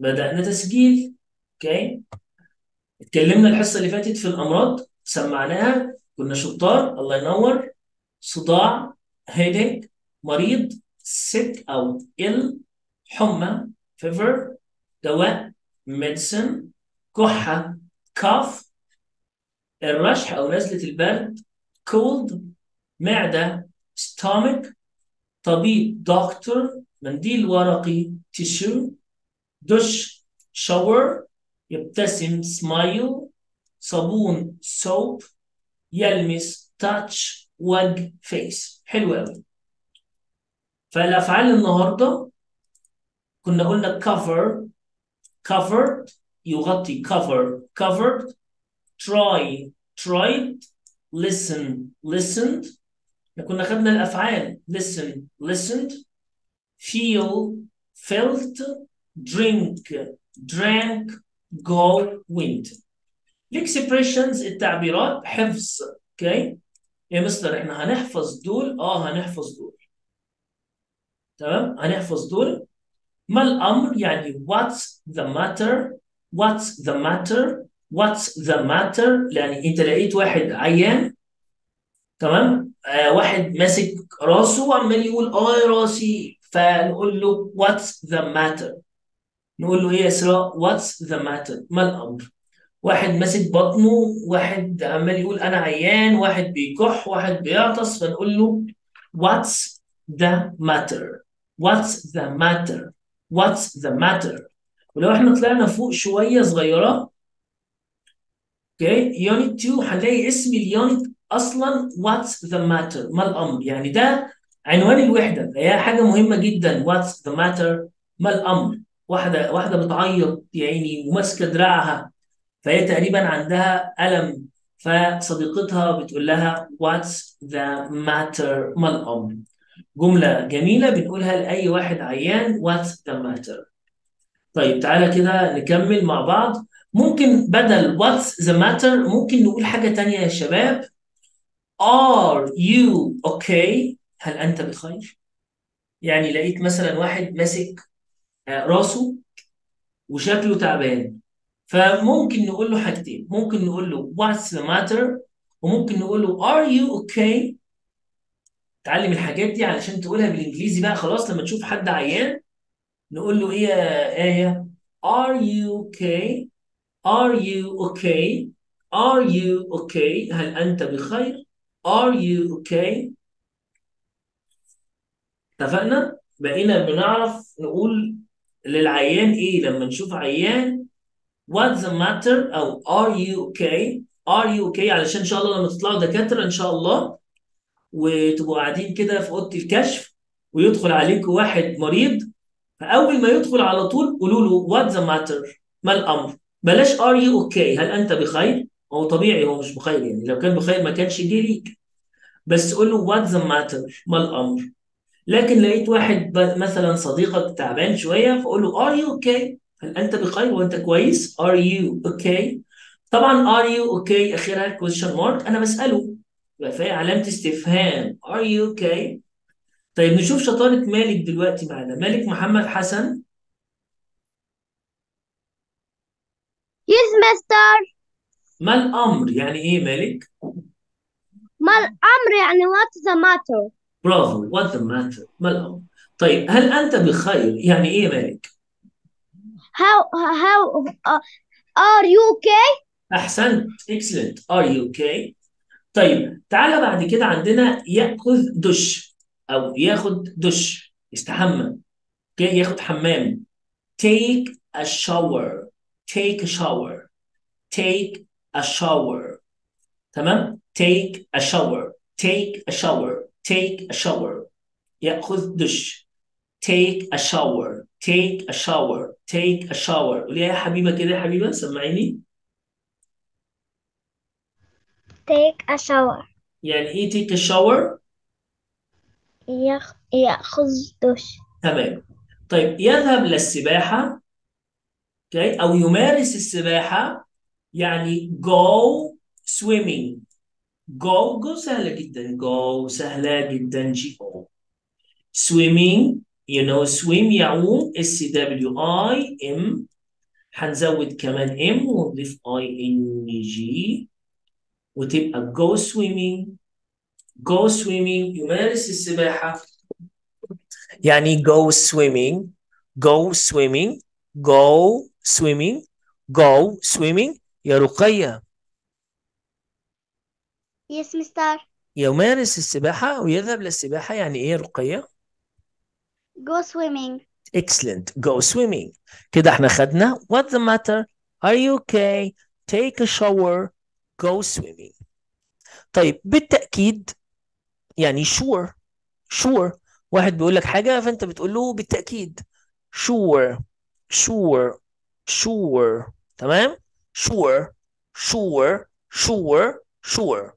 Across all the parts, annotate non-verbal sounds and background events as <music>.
بدأنا تسجيل أوكي؟ اتكلمنا الحصة اللي فاتت في الأمراض سمعناها كنا شطار الله ينور صداع headache مريض sick أو ill حمى fever دواء medicine كحة cough الرشح أو نزلة البرد cold معدة stomach طبيب دكتور منديل ورقي tissue دش shower يبتسم smile صابون soap يلمس touch وجه face حلو قوي فالأفعال النهاردة كنا قلنا cover covered يغطي cover covered try tried listen listened كنا خدنا الأفعال listen listened feel felt drink drank go went ال expressions التعبيرات حفظ. okay يا مستر إحنا هنحفظ دول. آه هنحفظ دول. تمام؟ هنحفظ دول. ما الأمر؟ يعني what's the matter? What's the matter? What's the matter يعني أنت لقيت واحد عيان. تمام؟ آه واحد ماسك راسه وعمال يقول آه راسي. فنقول له what's the matter نقول له يا اسراء what's the matter ما الأمر؟ واحد ماسك بطنه واحد عمال يقول أنا عيان واحد بيكح واحد بيعطس فنقول له what's the matter what's the matter? What's the matter ولو إحنا طلعنا فوق شوية صغيرة okay unit 2 هنلاقي اسم ال unit أصلا what's the matter ما الأمر؟ يعني ده عنوان الوحدة فهي حاجة مهمة جدا. What's the matter ما الأمر. واحدة واحدة بتعيط يا عيني وماسكة دراعها فهي تقريبا عندها ألم فصديقتها بتقول لها what's the matter ما الامر جملة جميلة بنقولها لأي واحد عيان what's the matter? طيب تعالى كده نكمل مع بعض. ممكن بدل what's the matter? ممكن نقول حاجة تانية يا شباب. Are you okay? هل أنت بخير يعني لقيت مثلا واحد ماسك راسه وشكله تعبان. فممكن نقول له حاجتين. ممكن نقول له what's the matter وممكن نقول له are you okay تعلم الحاجات دي علشان تقولها بالإنجليزي بقى. خلاص لما تشوف حد عيان نقول له إيه يا آية are you okay are you okay are you okay هل أنت بخير؟ are you okay اتفقنا؟ بقينا بنعرف نقول للعيان إيه؟ لما نشوف عيان what's the matter أو are you okay are you okay علشان إن شاء الله لما تطلعوا دكاترة إن شاء الله وتبقوا قاعدين كده في أوضة الكشف ويدخل عليكم واحد مريض فأول ما يدخل على طول قولوا له what's the matter ما الأمر؟ بلاش are you okay هل أنت بخير؟ هو طبيعي هو مش بخير يعني. لو كان بخير ما كانش جه ليك. بس قول له what's the matter ما الأمر؟ لكن لقيت واحد مثلا صديقك تعبان شوية فقول له are you okay? هل أنت بخير وأنت كويس؟ Are you okay? طبعا are you okay? اخرها question mark. أنا بسأله يبقى فيها علامة استفهام. Are you okay? طيب نشوف شطارة مالك دلوقتي معانا. مالك محمد حسن. Yes, master. ما الأمر؟ يعني إيه مالك؟ ما الأمر يعني what the matter? برافو وات ذا ماتر ما الأمر. طيب هل أنت بخير؟ يعني إيه مالك؟ how how are you okay أحسنت excellent are you okay طيب تعالى بعد كده عندنا يأخذ دش أو ياخذ دش يستحمى. okay ياخذ حمام. Take a shower. Take a shower. Take a shower. تمام؟ Take a shower. Take a shower. Take a shower. ياخذ دش. Take a shower. Take a shower. Take a shower. قولي يا حبيبة كده يا حبيبة سمعيني؟ Take a shower. يعني إيه take a shower يخ... يأخذ دش. تمام. طيب يذهب للسباحة. Okay. أو يمارس السباحة. يعني go swimming. Go go سهلة جدا go سهلة جدا G O swimming you know swim يعوم S W I M هنزود كمان M ونضيف I N G وتبقى go swimming go swimming يمارس السباحة يعني go swimming go swimming go swimming go swimming يا رقية Yes, mister. يمارس السباحة ويذهب للسباحة يعني إيه يا رقية؟ Go swimming. Excellent. Go swimming. كده إحنا خدنا What's the matter? Are you okay? Take a shower. Go swimming. طيب بالتأكيد يعني sure sure واحد بيقول لك حاجة فأنت بتقول له بالتأكيد sure sure sure تمام sure sure sure sure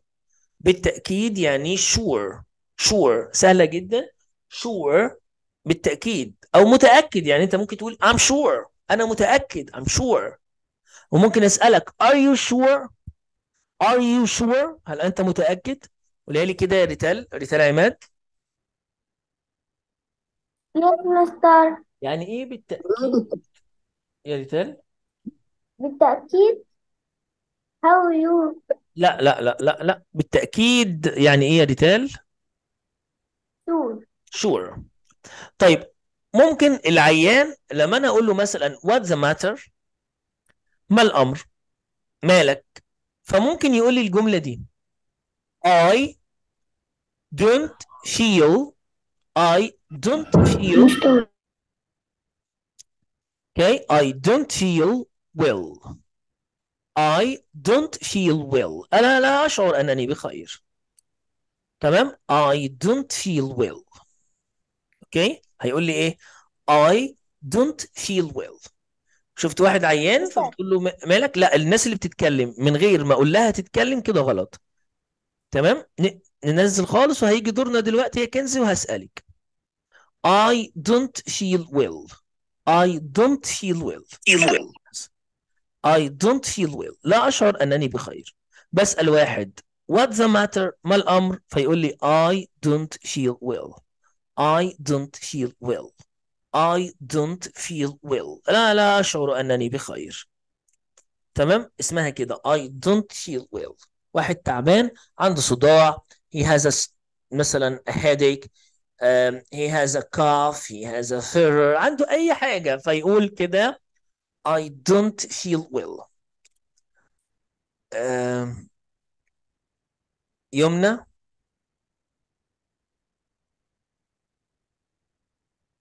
بالتأكيد يعني sure. Sure. سهلة جدا. Sure بالتأكيد. أو متأكد يعني أنت ممكن تقول I'm sure. أنا متأكد. I'm sure. وممكن أسألك are you sure? Are you sure? هل أنت متأكد؟ قولها لي كده يا ريتال. ريتال عماد. Yes, mister. يعني إيه بالتأكيد؟ يا ريتال. بالتأكيد. How you لا لا لا لا لا. بالتأكيد يعني إيه يا ريتال؟ sure طيب ممكن العيان لما أنا أقول له مثلا what the matter? ما الأمر. مالك؟ فممكن يقول لي الجملة دي. I don't feel. I don't feel. okay. I don't feel well. I don't feel well. أنا لا أشعر أنني بخير. تمام؟ I don't feel well. أوكي هيقول لي إيه؟ I don't feel well. شفت واحد عيان فبتقول له مالك؟ لا الناس اللي بتتكلم من غير ما أقول لها تتكلم كده غلط. تمام؟ ن- ننزل خالص وهيجي دورنا دلوقتي. يا كنزي وهسألك. I don't feel well. I don't feel well. I don't feel well لا أشعر أنني بخير بسأل واحد What's the matter ما الأمر فيقول لي I don't feel well I don't feel well I don't feel well لا لا أشعر أنني بخير تمام اسمها كده I don't feel well واحد تعبان عنده صداع he has a مثلا a headache um, he has a cough he has a fever عنده أي حاجة فيقول كده I don't feel well. يمنى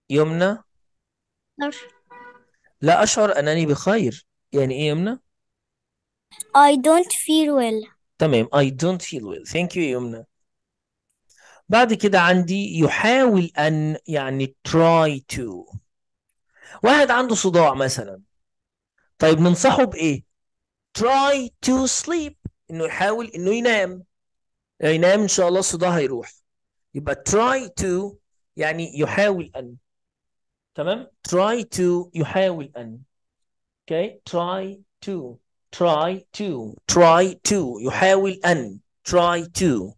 يمنى لا أشعر أنني بخير. يعني إيه يمنى I don't feel well. تمام. I don't feel well. Thank you يا يمنى بعد كده عندي يحاول أن يعني try to. واحد عنده صداع مثلا. طيب ننصحه بإيه؟ Try to sleep. إنه يحاول إنه ينام. ينام إن شاء الله الصداع هيروح. يبقى try to يعني يحاول أن. تمام؟ try to يحاول أن. Okay? try to. try to. try to. يحاول أن. try to.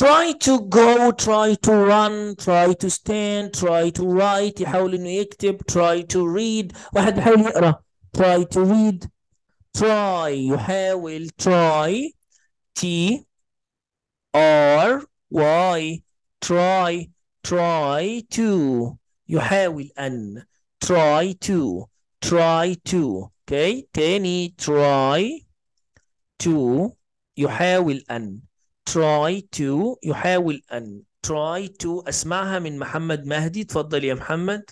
try to go. try to run. try to stand. try to write. يحاول إنه يكتب. try to read. واحد بيحاول يقرأ. Try to read. Try. يحاول try. T R Y. Try. Try to. يحاول أن try to. Try to. Okay? تاني try to. يحاول أن try to. يحاول أن try to. أسمعها من محمد مهدي. تفضل يا محمد.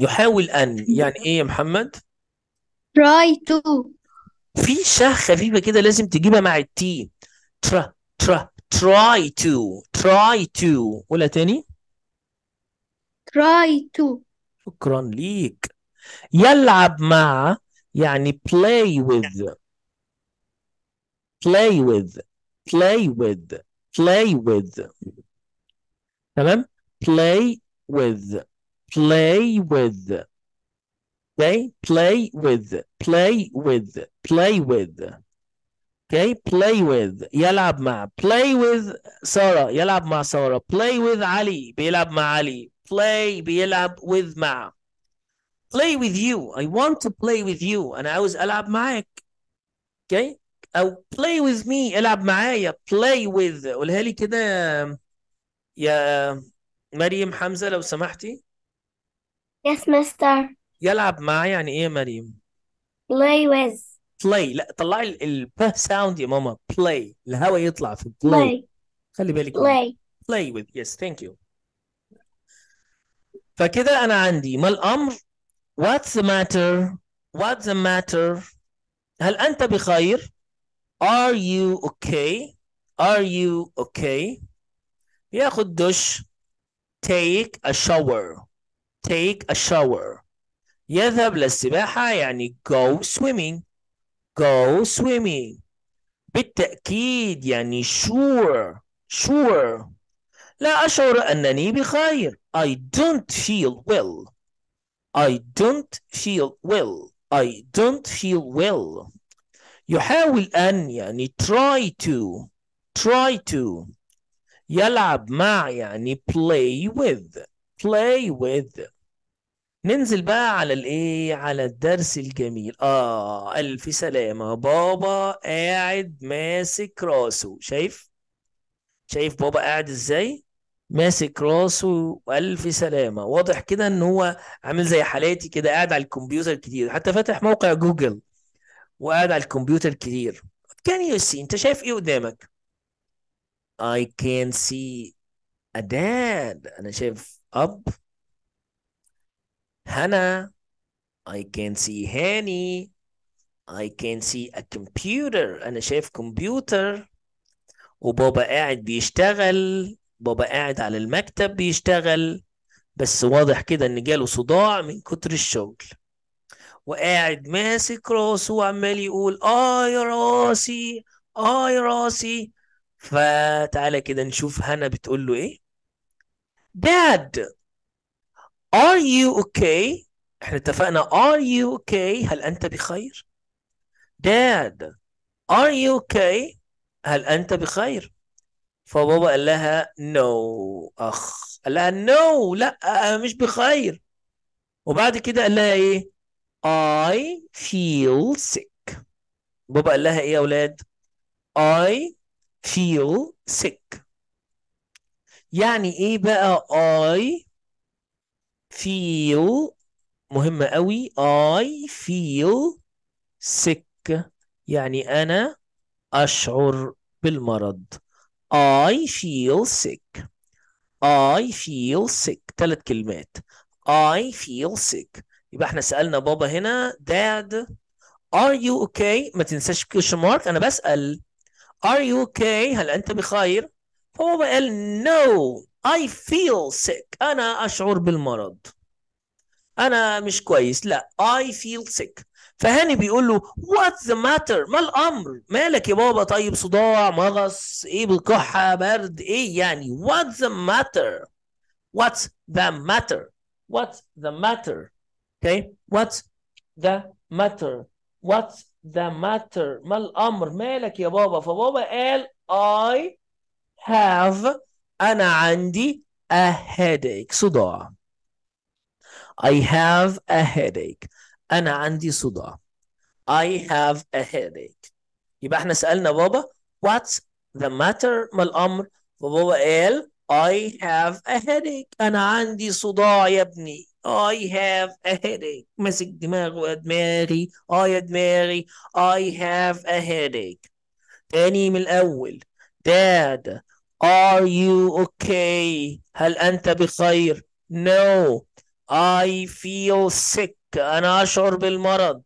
يحاول أن يعني إيه يا محمد؟ Try to. في شاه خفيفة كده لازم تجيبها مع التي. ترا ترا try to try to. قولها تاني. Try to. شكرا ليك. يلعب مع يعني play with. Play with play with play with. تمام؟ Play with play with okay play with play with play with okay play with يلعب مع play with سارة يلعب مع سارة play with علي بيلعب مع علي play بيلعب with مع play with you I want to play with you أنا عاوز ألعب معاك okay أو play with me العب معايا play with قولها لي كده يا- يا مريم حمزة لو سمحتي Yes, mister. يلعب مع يعني إيه يا مريم Play with. play لا طلعي ال- ال ب sound يا ماما play الهوا يطلع في play Play. خلي بالك منه. Play. play with yes thank you فكده أنا عندي ما الامر what's the matter what's the matter هل انت بخير are you okay are you okay ياخد دش take a shower take a shower يذهب للسباحة يعني go swimming go swimming بالتأكيد يعني sure sure لا أشعر أنني بخير I don't feel well I don't feel well I don't feel well يحاول أن يعني try to try to يلعب مع يعني play with play with. ننزل بقى على الايه؟ على الدرس الجميل. آه ألف سلامة. بابا قاعد ماسك راسه. شايف؟ شايف بابا قاعد إزاي؟ ماسك راسه. والف سلامة. واضح كده إن هو عامل زي حالاتي كده قاعد على الكمبيوتر كتير. حتى فاتح موقع جوجل وقاعد على الكمبيوتر كتير. Can you see أنت شايف إيه قدامك؟ I can see a dad. أنا شايف أب. هنا I can see هاني I can see a computer. أنا شايف كمبيوتر وبابا قاعد بيشتغل. بابا قاعد على المكتب بيشتغل. بس واضح كده إن جاله صداع من كتر الشغل. وقاعد ماسك راسه وعمال يقول آه يا راسي آه يا راسي. فتعالى كده نشوف هنا بتقول له إيه. Dad Are you okay? إحنا اتفقنا are you okay? هل أنت بخير? Dad are you okay? هل أنت بخير؟ فبابا قال لها no أخ. قال لها no لا أنا مش بخير. وبعد كده قال لها إيه؟ I feel sick. بابا قال لها إيه يا أولاد؟ I feel sick. يعني إيه بقى I feel مهمة قوي. I feel sick. يعني أنا أشعر بالمرض. I feel sick. I feel sick. ثلاث كلمات. I feel sick. يبقى إحنا سألنا بابا هنا dad are you okay? ما تنساش question mark. أنا بسأل. Are you okay هل أنت بخير فبابا قال no I feel sick أنا أشعر بالمرض أنا مش كويس لا I feel sick فهاني بيقول له what's the matter ما الأمر مالك يا بابا طيب صداع مغص إيه بالكحة برد إيه يعني what's the matter what's the matter what's the matter okay what's the matter what's the matter. ما الأمر؟ مالك يا بابا؟ فبابا قال I have أنا عندي a headache. صداع. I have a headache. أنا عندي صداع. I have a headache. يبقى إحنا سألنا بابا what's the matter? ما الأمر؟ فبابا قال I have a headache. أنا عندي صداع يا ابني. I have a headache. ماسك دماغه دماغي. آه يا دماغي I have a headache. تاني من الأول. Dad are you okay هل أنت بخير؟ No. I feel sick. أنا أشعر بالمرض.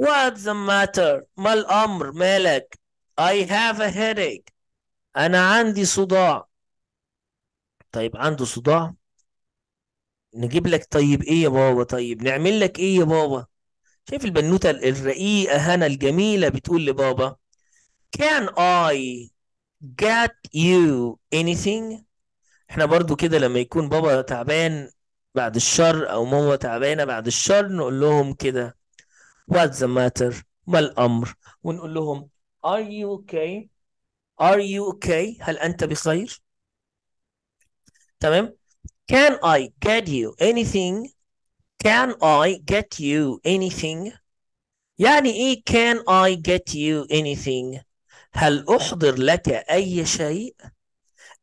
What's the matter ما الأمر؟ مالك؟ I have a headache. أنا عندي صداع. طيب عنده صداع؟ نجيب لك طيب إيه يا بابا؟ طيب نعمل لك إيه يا بابا؟ شايف البنوتة الرقيقة هنا الجميلة بتقول لبابا Can I get you anything? إحنا برضو كده لما يكون بابا تعبان بعد الشر أو ماما تعبانة بعد الشر نقول لهم كده what's the matter? ما الأمر؟ ونقول لهم are you okay? Are you okay? هل أنت بخير؟ تمام؟ Can I get you anything can I get you anything يعني إيه can I get you anything هل أحضر لك أي شيء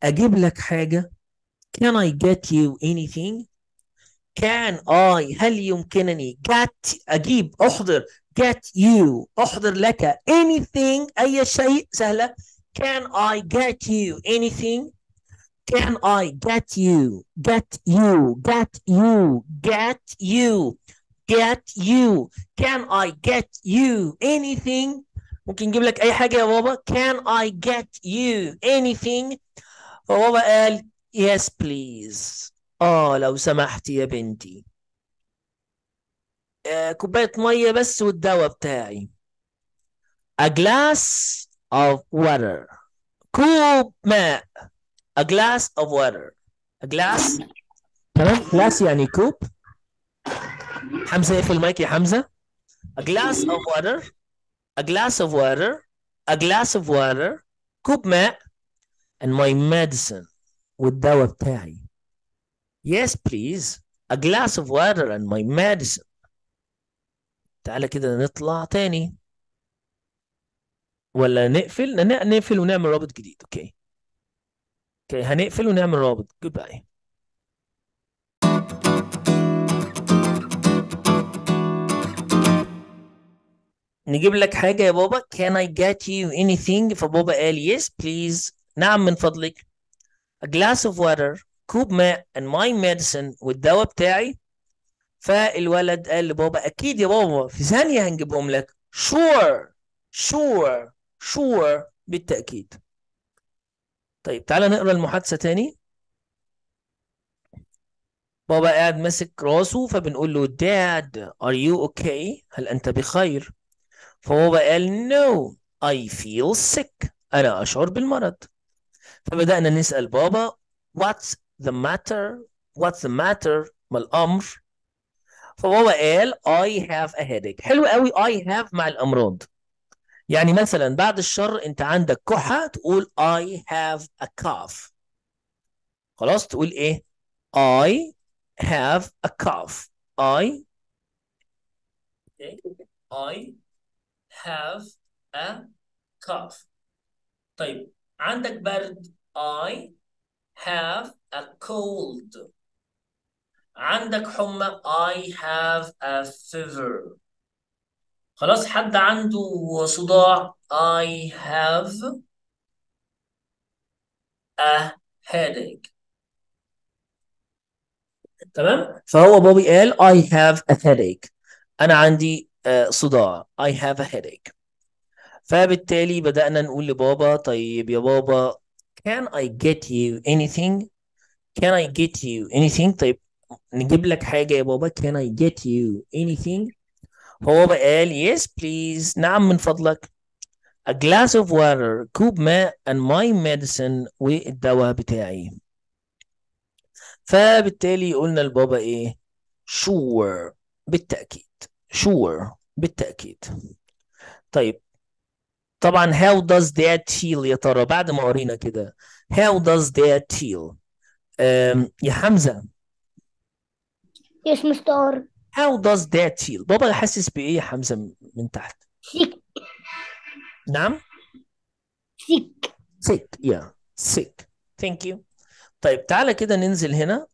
أجيب لك حاجة can I get you anything can I هل يمكنني get أجيب أحضر get you أحضر لك anything أي شيء سهلة can I get you anything can I get you get you get you get you get you can I get you anything ممكن نجيب لك أي حاجة يا بابا can I get you anything فبابا قال yes please آه لو سمحت يا بنتي آه كوباية مية بس والدواء بتاعي a glass of water كوب ماء A glass of water a glass تمام glass يعني كوب حمزة اقفل المايك يا حمزة a glass of water a glass of water a glass of water كوب ماء and my medicine والدواء بتاعي yes please a glass of water and my medicine تعالى كده نطلع تاني ولا نقفل نقفل ونعمل رابط جديد okay okay هنقفل ونعمل رابط. goodbye نجيب لك حاجة يا بابا. Can I get you anything? فبابا قال yes please. نعم من فضلك. A glass of water كوب ماء and my medicine والدواء بتاعي. فالولد قال لبابا أكيد يا بابا في ثانية هنجيبهم لك. Sure sure sure بالتأكيد. طيب تعالى نقرأ المحادثة تاني. بابا قاعد ماسك راسه فبنقول له dad are you okay? هل أنت بخير? فبابا قال no I feel sick. أنا أشعر بالمرض. فبدأنا نسأل بابا what's the matter? What's the matter ما الأمر؟ فبابا قال I have a headache. حلو قوي I have مع الأمراض. يعني مثلا بعد الشر أنت عندك كحة تقول I have a cough. خلاص؟ تقول إيه؟ I have a cough. I I have a cough. طيب عندك برد. I have a cold. عندك حمى. I have a fever. خلاص حد عنده صداع I have a headache تمام فهو بابي قال I have a headache أنا عندي آه، صداع I have a headache فبالتالي بدأنا نقول لبابا طيب يا بابا can I get you anything can I get you anything طيب نجيب لك حاجة يا بابا can I get you anything هو قال yes please. نعم من فضلك. A glass of water كوب ماء and my medicine والدواء بتاعي. فبالتالي قلنا لبابا إيه? Sure بالتأكيد. Sure بالتأكيد. طيب. طبعا how does that feel يا ترى؟ بعد ما قرينا كده. How does that feel يا حمزة. Yes, Mr. how does that feel? بابا حاسس بإيه يا حمزة من- تحت؟ Sick. نعم؟ Sick. sick yeah sick thank you. طيب تعالى كده ننزل هنا.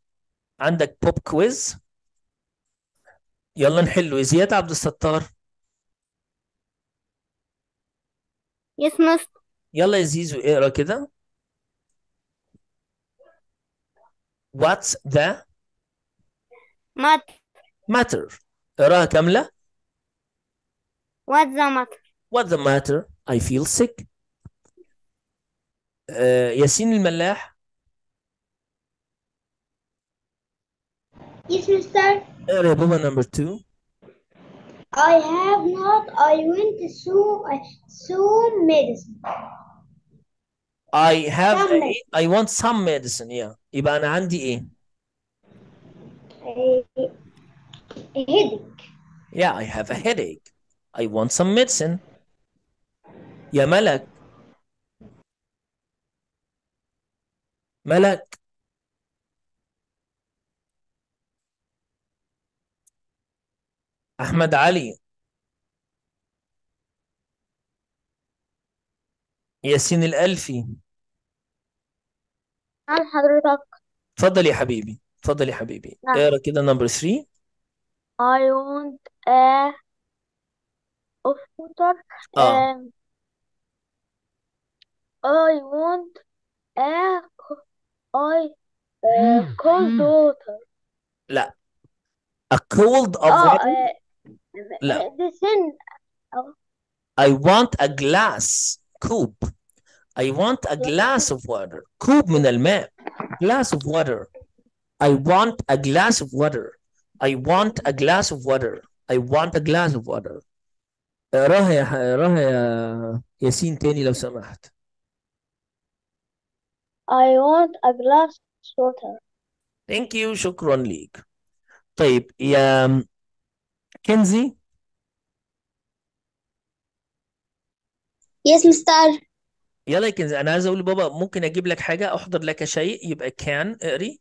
عندك pop quiz يلا نحله. زياد عبد الستار. Yes. يلا يا زيزو اقرأ كده. What's the Mat. matter اقراها كاملة What's the matter? What's the matter? I feel sick. آه ياسين الملاح Yes, Mr. اقرا يا بابا نمبر 2 I have not. I went to some medicine. I have Some a, I want some medicine yeah يبقى أنا عندي إيه؟ A, headache. Yeah I have a headache. I want some medicine. يا ملك ملك احمد علي ياسين الالفي نعم حضرتك اتفضل يا حبيبي اتفضل يا حبيبي. اقرا كده نمبر 3 I want a scooter اه um, I want a co- I a cold water لا a cold of اه water آه، لا the sin I want a glass كوب I want a glass of water كوب من الماء glass of water I want a glass of water I want a glass of water. I want a glass of water. اقراها يا ح- اقراها يا ياسين تاني لو سمحت. I want a glass water. Thank you. شكرا ليك. طيب يا كنزي؟ Yes, Mister. يلا يا كنزي أنا عايز أقول لبابا ممكن أجيب لك حاجة؟ أحضر لك شيء يبقى كان. اقري.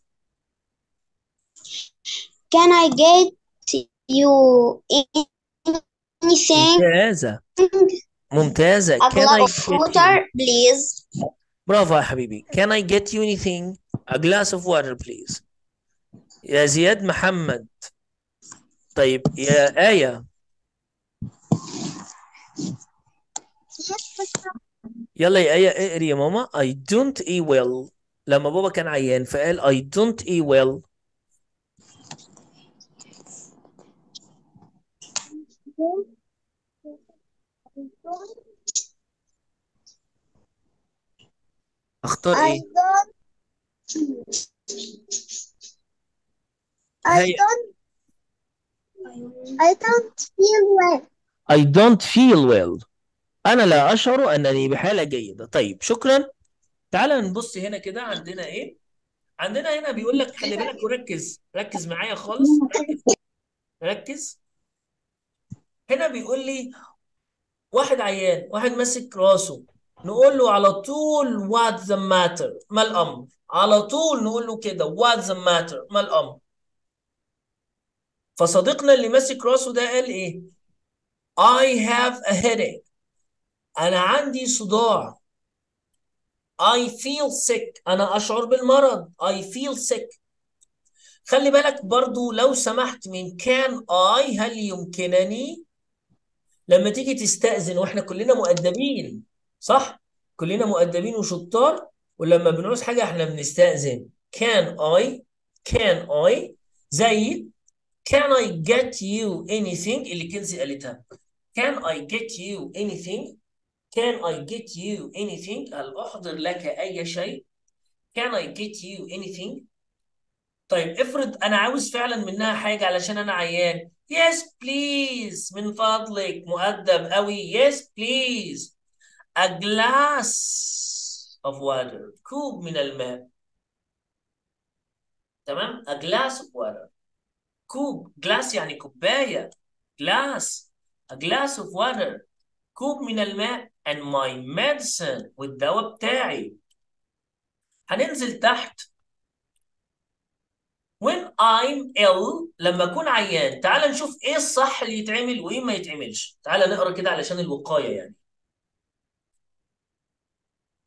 Can I get you anything? ممتازه ممتازه A can I glass of get you water, please. برافو يا حبيبي can I get you anything a glass of water please يا زياد محمد طيب يا آية يلا يا آية اقري يا ماما I don't eat well لما بابا كان عيان فقال I don't eat well اختار إيه. I هي don't. I don't feel well. I don't feel well. أنا لا أشعر أنني بحالة جيدة. طيب شكرا. تعال نبص هنا كده عندنا إيه؟ عندنا هنا بيقول لك خلي بالك وركز ركز معايا خالص. ركز. ركز. هنا بيقول لي واحد عيان واحد ماسك راسه نقول له على طول what the matter ما الأمر؟ على طول نقول له كده what the matter ما الأمر؟ فصديقنا اللي ماسك راسه ده قال إيه؟ I have a headache. أنا عندي صداع. I feel sick. أنا أشعر بالمرض. I feel sick. خلي بالك برضو لو سمحت من كان I هل يمكنني؟ لما تيجي تستأذن وإحنا كلنا مؤدبين صح؟ كلنا مؤدبين وشطار ولما بنعوز حاجة إحنا بنستأذن. Can I can I زي can I get you anything اللي كنزي قالتها. Can I get you anything? Can I get you anything هل أحضر لك أي شيء؟ Can I get you anything طيب افرض أنا عاوز فعلا منها حاجة علشان أنا عيان. Yes please من فضلك مؤدب قوي yes please a glass of water كوب من الماء تمام a glass of water كوب glass يعني كوبايه glass a glass of water كوب من الماء and my medicine والدواء بتاعي هننزل تحت when I'm ill لما أكون عيان تعال نشوف إيه الصح اللي يتعمل وإيه ما يتعملش. تعال نقرأ كده علشان الوقاية يعني.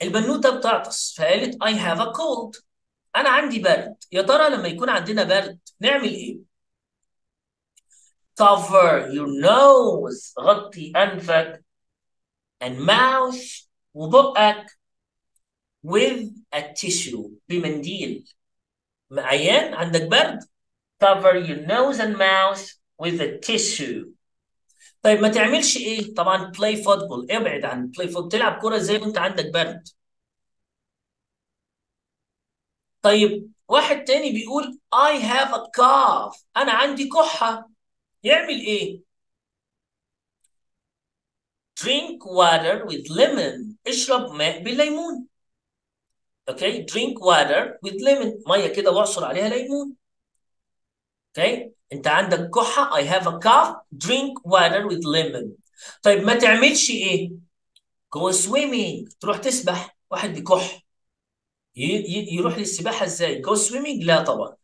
البنوتة بتعطس فقالت I have a cold. أنا عندي برد. يا ترى لما يكون عندنا برد نعمل إيه؟ Cover your nose غطي أنفك and mouth وبقك with a tissue بمنديل. عيان عندك برد. Cover your nose and mouth with a tissue. طيب ما تعملش إيه؟ طبعا play football. ابعد عن play football. تلعب كرة زي ما أنت عندك برد. طيب واحد تاني بيقول I have a cough. أنا عندي كحة. يعمل إيه؟ Drink water with lemon. اشرب ماء بالليمون. okay drink water with lemon. مية كده واعصر عليها ليمون. okay انت عندك كحة. I have a cough drink water with lemon. طيب ما تعملش إيه؟ Go swimming. تروح تسبح. واحد ي- يروح للسباحة إزاي؟ Go swimming لا طبعا.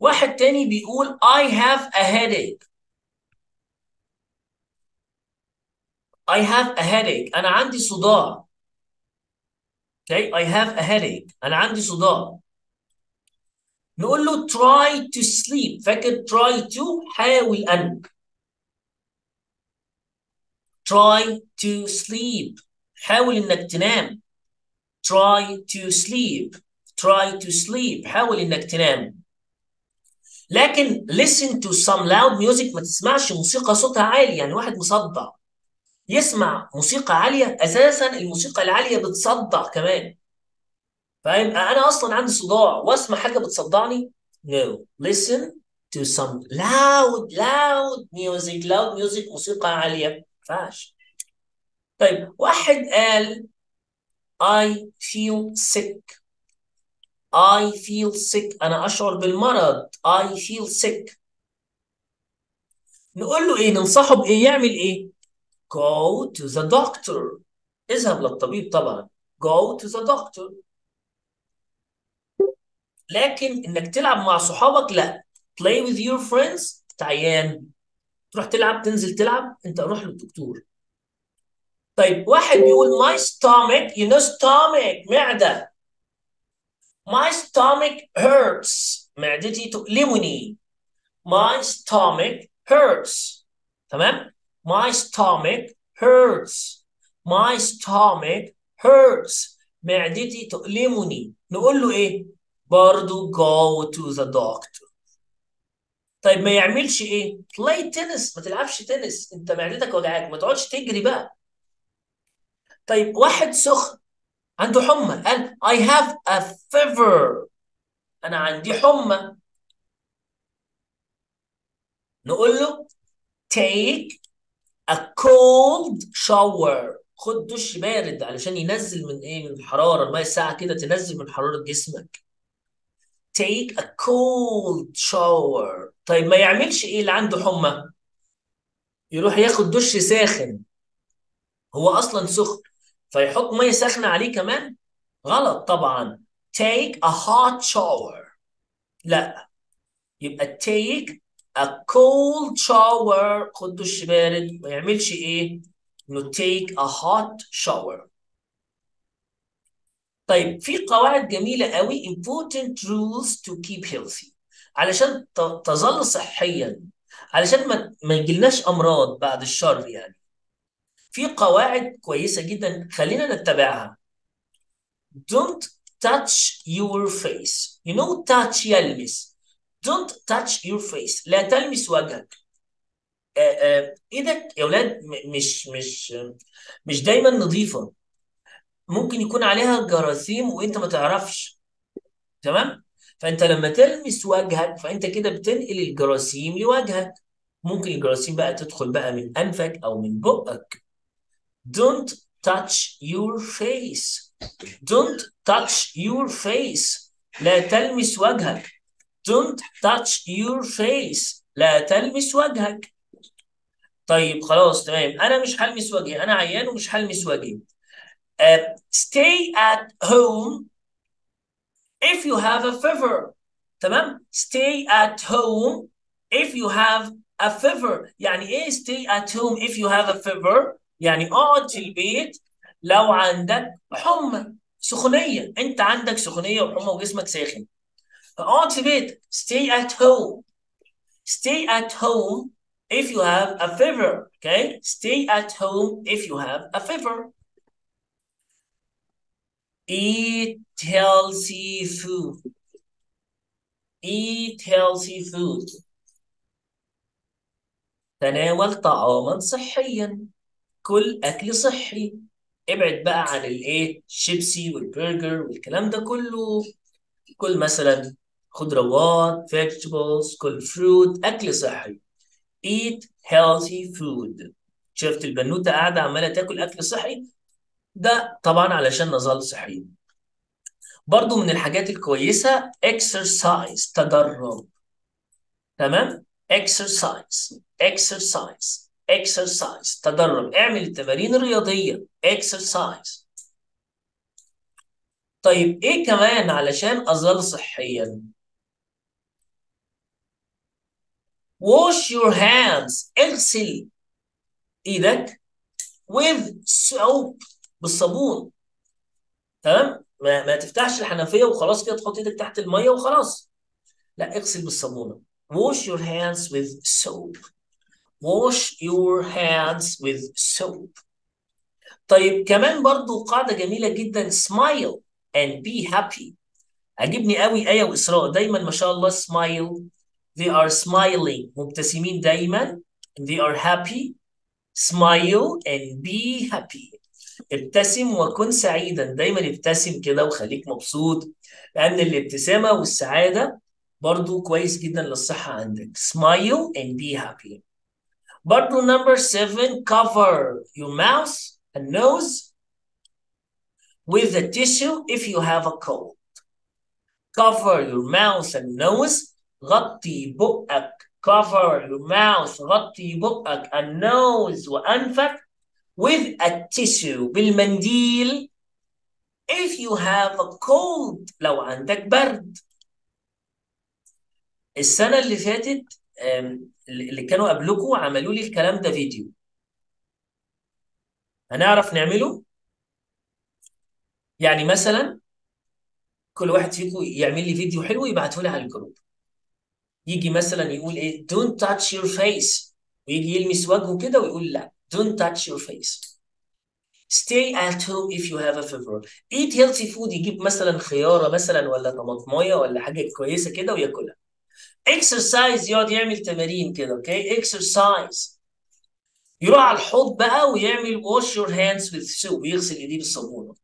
واحد تاني بيقول I have a headache. I have a headache. أنا عندي صداع. Okay I have a headache أنا عندي صداع. نقول له try to sleep. فاكر try to حاول أن try to sleep. حاول إنك تنام. Try to sleep. Try to sleep. حاول إنك تنام. لكن listen to some loud music ما تسمعش موسيقى صوتها عالي يعني واحد مصدع. يسمع موسيقى عالية أساسا الموسيقى العالية بتصدع كمان. فاهم؟ أنا أصلا عندي صداع وأسمع حاجة بتصدعني. No listen to some loud loud music loud music موسيقى عالية. ما ينفعش. طيب واحد قال I feel sick. I feel sick. أنا أشعر بالمرض. I feel sick. نقول له إيه؟ ننصحه بإيه؟ يعمل إيه؟ Go to the doctor. اذهب للطبيب طبعا. Go to the doctor. لكن إنك تلعب مع صحابك لا. Play with your friends. تعيان. تروح تلعب تنزل تلعب. أنت روح للدكتور. طيب واحد بيقول my stomach you know stomach معدة. My stomach hurts. معدتي تؤلمني. My stomach hurts. تمام؟ My stomach hurts. My stomach hurts. معدتي تؤلمني. نقول له إيه؟ برضو go to the doctor. طيب ما يعملش إيه؟ play tennis. ما تلعبش تنس أنت معدتك وجعاك. ما تقعدش تجري بقى. طيب واحد سخن. عنده حمى. قال I have a fever. أنا عندي حمى. نقول له take a cold shower. خد دش بارد علشان ينزل من إيه؟ من الحراره المية الساقعه كده تنزل من حرارة جسمك. Take a cold shower. طيب ما يعملش إيه اللي عنده حمى؟ يروح ياخد دش ساخن. هو أصلا سخن. فيحط مية ساخنة عليه كمان؟ غلط طبعا. Take a hot shower. لا. يبقى take a cold shower خد دش بارد ما يعملش إيه؟ إنه take a hot shower. طيب في قواعد جميلة قوي important rules to keep healthy. علشان تظل صحيا علشان ما ما يجيلناش أمراض بعد الشر يعني. في قواعد كويسة جدا خلينا نتبعها. Don't touch your face. You know touch يلمس. Don't touch your face. لا تلمس وجهك. آه، آه، إيدك يا أولاد مش مش مش دايما نظيفة. ممكن يكون عليها جراثيم وإنت ما تعرفش. تمام؟ فإنت لما تلمس وجهك فإنت كده بتنقل الجراثيم لوجهك. ممكن الجراثيم بقى تدخل بقى من أنفك أو من بقك. Don't touch your face. Don't touch your face. لا تلمس وجهك. Don't touch your face. لا تلمس وجهك. طيب خلاص تمام. أنا مش هلمس وجهي. أنا عيان ومش هلمس وجهي. Uh, stay at home if you have a fever. تمام؟ Stay at home if you have a fever. يعني إيه stay at home if you have a fever يعني اقعد في البيت لو عندك حمى سخونية. أنت عندك سخونية وحمى وجسمك ساخن. فاقعد في بيتك stay at home stay at home if you have a fever okay stay at home if you have a fever Eat healthy food. Eat healthy food. تناول طعاما صحيا. كل أكل صحي. ابعد بقى عن الايه الشيبسي والبرجر والكلام ده كله. كل مثلا خضروات vegetables كل فروت أكل صحي. Eat healthy food. شفت البنوتة قاعدة عمالة تاكل أكل صحي؟ ده طبعا علشان نظل صحيين. برضو من الحاجات الكويسة exercise تدرب تمام exercise exercise exercise تدرب اعمل التمارين الرياضية exercise طيب إيه كمان علشان أظل صحيا wash your hands. اغسل إيدك with soap بالصابون. تمام؟ ما, ما تفتحش الحنفية وخلاص كده تحط إيدك تحت المية وخلاص. لا اغسل بالصابونه wash your hands with soap. Wash your hands with soap. طيب كمان برضو قاعدة جميلة جدا. Smile and be happy. عجبني قوي آية وإسراء. دايما ما شاء الله smile they are smiling مبتسمين دايما they are happy smile and be happy ابتسم وكن سعيدا دايما ابتسم كده وخليك مبسوط لأن الابتسامة والسعادة برضو كويس جدا للصحة عندك smile and be happy برضو number seven cover your mouth and nose with a tissue if you have a cold cover your mouth and nose غطي بقك. cover your mouth. غطي بقك. nose وأنفك. with a tissue بالمنديل. if you have a cold. لو عندك برد. السنة اللي فاتت اللي كانوا قبلكم عملوا لي الكلام ده فيديو. هنعرف نعمله؟ يعني مثلا كل واحد فيكم يعمل لي فيديو حلو يبعته لي على الجروب. يجي مثلا يقول إيه don't touch your face. ويجي يلمس وجهه كده ويقول لا don't touch your face. Stay at home if you have a fever. Eat healthy food. يجيب مثلا خيارة مثلا ولا طماطماية ولا حاجة كويسة كده وياكلها. Exercise. يقعد يعمل تمارين كده أوكي exercise. يروح على الحوض بقى ويعمل wash your hands with soap. ويغسل ايديه بالصابونة.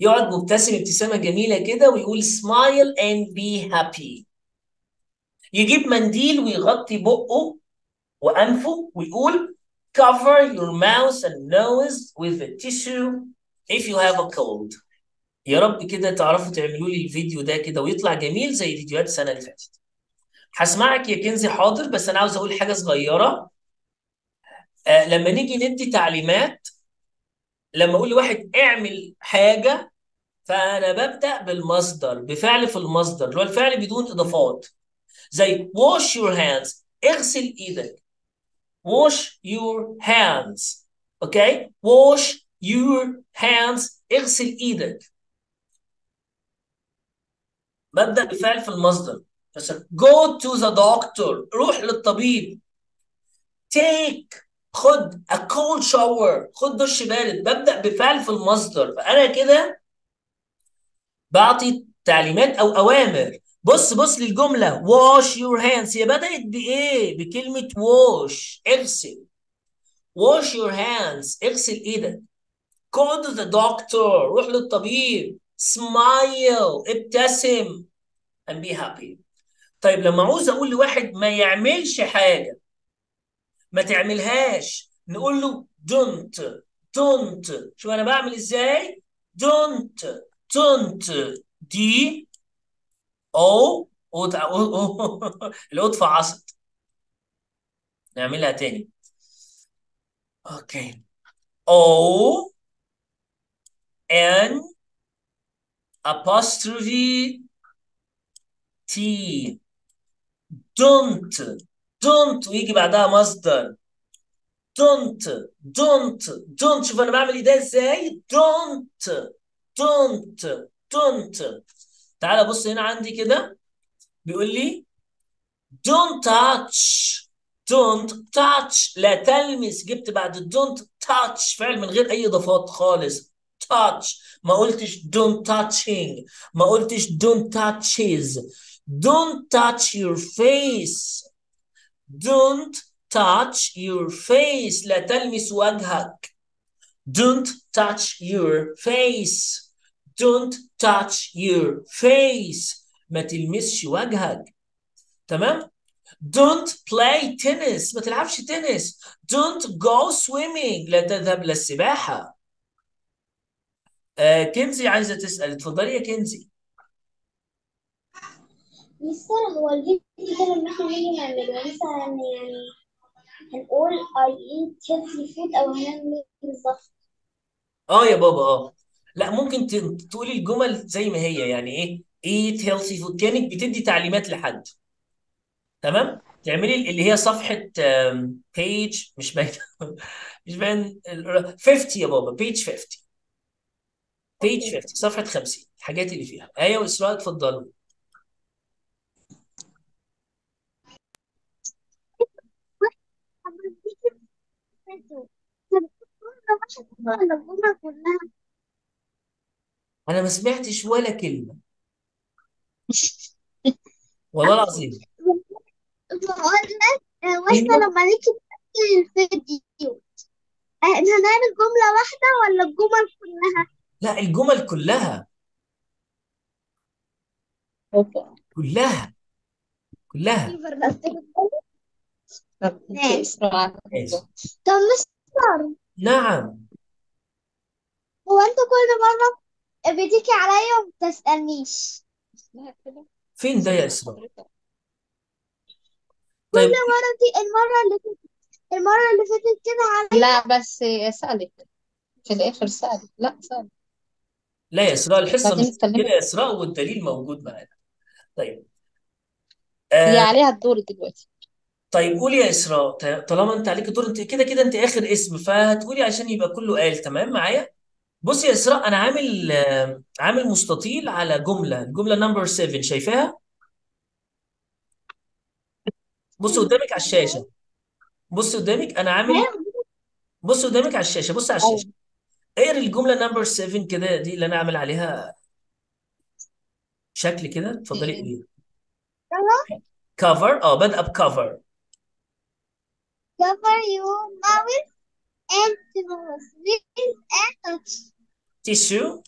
يقعد مبتسم ابتسامة جميلة كده ويقول smile and be happy. يجيب منديل ويغطي بقه وأنفه ويقول cover your mouth and nose with a tissue if you have a cold. يا رب كده تعرفوا تعملوا لي الفيديو ده كده ويطلع جميل زي فيديوهات السنة اللي فاتت. هسمعك يا كنزي حاضر بس أنا عاوز أقول حاجة صغيرة. آه لما نيجي ندي تعليمات لما أقول لواحد اعمل حاجة فأنا ببدأ بالمصدر بفعل في المصدر اللي هو الفعل بدون إضافات. زي wash your hands. اغسل إيدك. Wash your hands. أوكي wash your hands. اغسل إيدك. ببدأ بفعل في المصدر. مثلا go to the doctor. روح للطبيب. Take. خد a cold shower. خد دش بارد. ببدأ بفعل في المصدر. فأنا كده بعطي تعليمات أو أوامر. بص بص للجملة. Wash your hands. هي بدأت بإيه؟ بكلمة wash. اغسل. Wash your hands. اغسل إيدك go to the doctor. روح للطبيب. Smile. ابتسم. And be happy. طيب لما عاوز أقول لواحد ما يعملش حاجة ما تعملهاش نقول له don't don't. شوف أنا بعمل إزاي؟ don't don't. دي أو أوت- أو أو- <laughs> القط عصت نعملها تاني. okay. أو O N apostrophe T don't don't ويجي بعدها مصدر. Don't don't don't. شوف أنا بعمل إيه ده إزاي؟ Don't don't don't. تعالى بص هنا عندي كده بيقول لي don't touch don't touch لا تلمس جبت بعد don't touch فعل من غير اي اضافات خالص touch ما قلتش don't touching ما قلتش don't touches don't touch your face don't touch your face لا تلمس وجهك don't touch your face don't touch your face. ما تلمسش وجهك. تمام؟ Don't play tennis. ما تلعبش تنس. Don't go swimming. لا تذهب للسباحة آه كنزي عايزة تسأل. اتفضلي يا كنزي. مستر هو الفيديو ده لما إحنا نيجي نعمله؟ مثلا يعني هنقول I eat healthy food? أو هنعمل إيه بالظبط؟ آه يا بابا آه. لا ممكن تقولي الجمل زي ما هي يعني إيه؟ eat healthy food كأنك بتدي تعليمات لحد. تمام؟ تعملي اللي هي صفحة بيج <laughs> مش باين مش باين ال- 50 يا بابا بيج 50 بيج 50 صفحة 50 الحاجات اللي فيها. آية وإسراء اتفضلوا كلها أنا ما سمعتش ولا كلمة. والله العظيم. بقول لك آه، وإحنا أيوه لما نيجي نسجل الفيديو آه، هنعمل جملة واحدة ولا الجمل كلها؟ لا الجمل كلها. كلها. كلها. ماشي. طب مستر نعم. هو أنت كل مرة بتيجي عليا وما بتسألنيش فين ده يا إسراء؟ كل طيب. مرة دي المرة اللي فاتت المرة اللي فاتت كده عليا. لا بس سألك. في الآخر سألك. لا سألك. لا يا إسراء الحصة بعدين مش كده اتكلمت يا إسراء والدليل موجود معانا. طيب. هي آه عليها الدور دلوقتي. طيب قولي يا إسراء ط- طالما أنت عليك دور أنت كده كده أنت آخر اسم فهتقولي عشان يبقى كله قال تمام معايا؟ بصي يا إسراء أنا عامل آه عامل مستطيل على جملة الجملة number 7 شايفاها؟ بص قدامك على الشاشة. بص قدامك أنا عامل بص قدامك على الشاشة بص على الشاشة. اقري الجملة number 7 كده دي اللي أنا عامل عليها شكل كده. اتفضلي اقريها cover. آه بادئة ب cover cover your mouth and with touch tissue?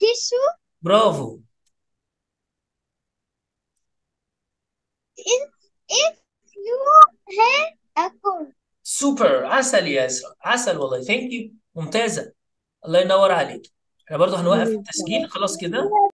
Tissue? برافو if, if you have a cold. super عسل يا إسراء عسل والله. thank you ممتازة. الله ينور عليك. إحنا برضو هنوقف التسجيل. خلاص كده.